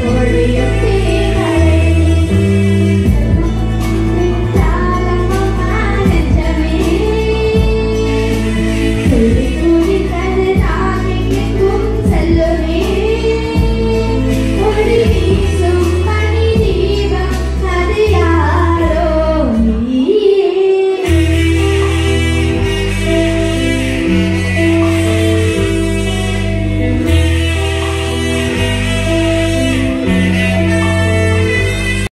பொழிய